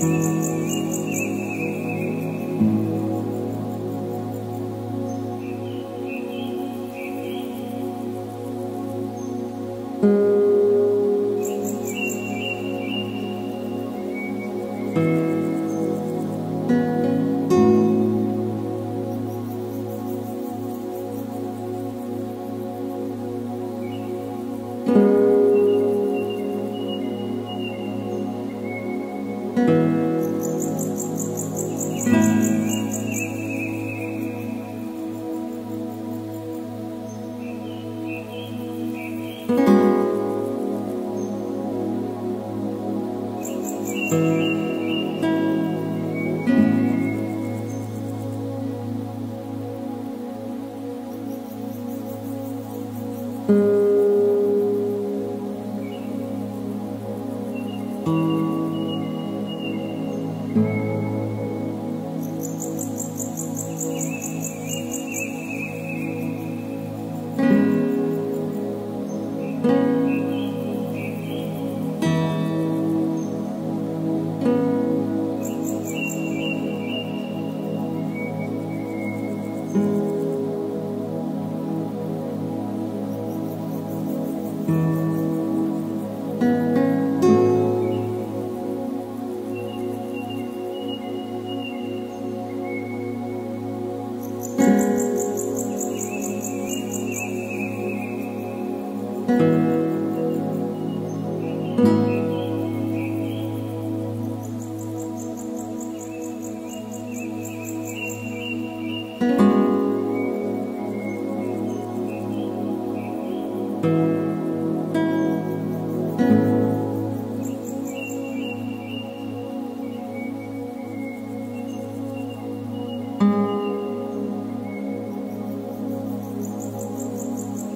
Bye. う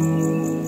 Música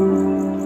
Música